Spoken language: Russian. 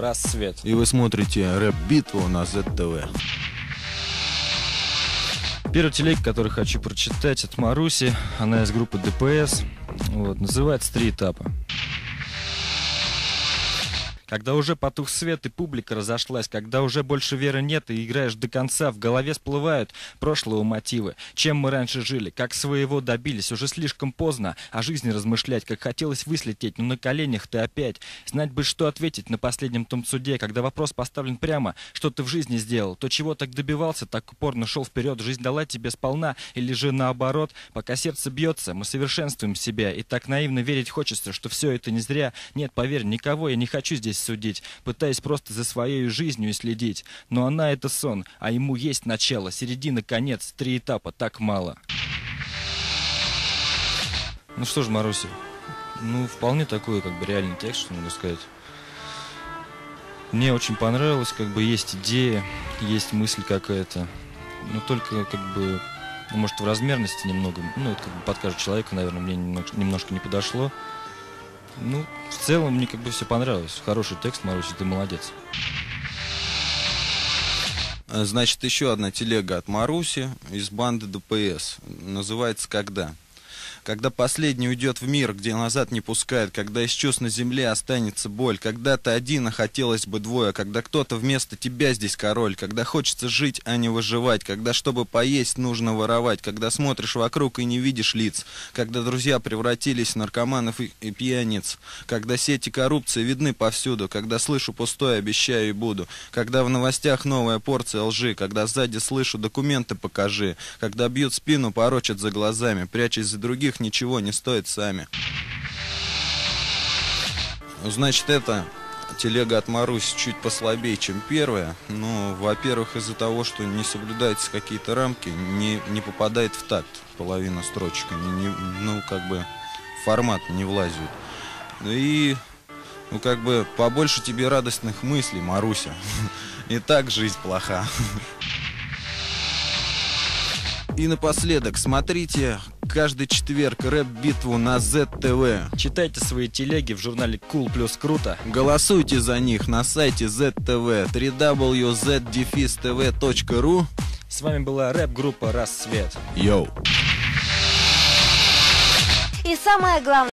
Рассвет. И вы смотрите рэп-битву на ZTV. Первый телег, который хочу прочитать, от Маруси. Она из группы ДПС. Вот, называется «Три этапа». Когда уже потух свет и публика разошлась, когда уже больше веры нет и играешь до конца, в голове всплывают прошлого мотивы. Чем мы раньше жили, как своего добились, уже слишком поздно о жизни размышлять, как хотелось выслететь, но на коленях ты опять. Знать бы, что ответить на последнем том суде, когда вопрос поставлен прямо, что ты в жизни сделал, то чего так добивался, так упорно шел вперед, жизнь дала тебе сполна, или же наоборот, пока сердце бьется, мы совершенствуем себя, и так наивно верить хочется, что все это не зря. Нет, поверь, никого я не хочу здесь судить, пытаясь просто за своей жизнью следить. Но она это сон, а ему есть начало, середина, конец, три этапа, так мало. Ну что ж, Маруся, ну вполне такой как бы реальный текст, что могу сказать. Мне очень понравилось, как бы есть идея, есть мысль какая-то, но только как бы, может, в размерности немного, ну, это как бы под каждого человека, наверное, мне немножко, немножко не подошло. Ну, в целом мне как бы все понравилось. Хороший текст, Маруся, ты молодец. Э, Значит, еще одна телега от Маруси из банды ДПС. Называется «Когда?». Когда последний уйдет в мир, где назад не пускает, когда из чувств на земле останется боль, когда ты один, а хотелось бы двое, когда кто-то вместо тебя здесь король, когда хочется жить, а не выживать, когда чтобы поесть нужно воровать, когда смотришь вокруг и не видишь лиц, когда друзья превратились в наркоманов и, и пьяниц, когда сети коррупции видны повсюду, когда слышу пустое, обещаю и буду, когда в новостях новая порция лжи, когда сзади слышу документы покажи, когда бьют спину, порочат за глазами, прячась за других, ничего не стоит сами. Ну, Значит, это телега от Маруси чуть послабее, чем первая. Ну, во-первых, из-за того, что не соблюдаются какие-то рамки, не, не попадает в такт половина строчек. Они не, ну, как бы, формат не влазят. Ну и, ну, как бы, побольше тебе радостных мыслей, Маруся. И так жизнь плоха. И напоследок, смотрите каждый четверг рэп-битву на ZTV. Читайте свои телеги в журнале Cool плюс круто. Голосуйте за них на сайте ZTV www.zdefistv.ru С вами была рэп-группа «Рассвет». Йоу! И самое главное...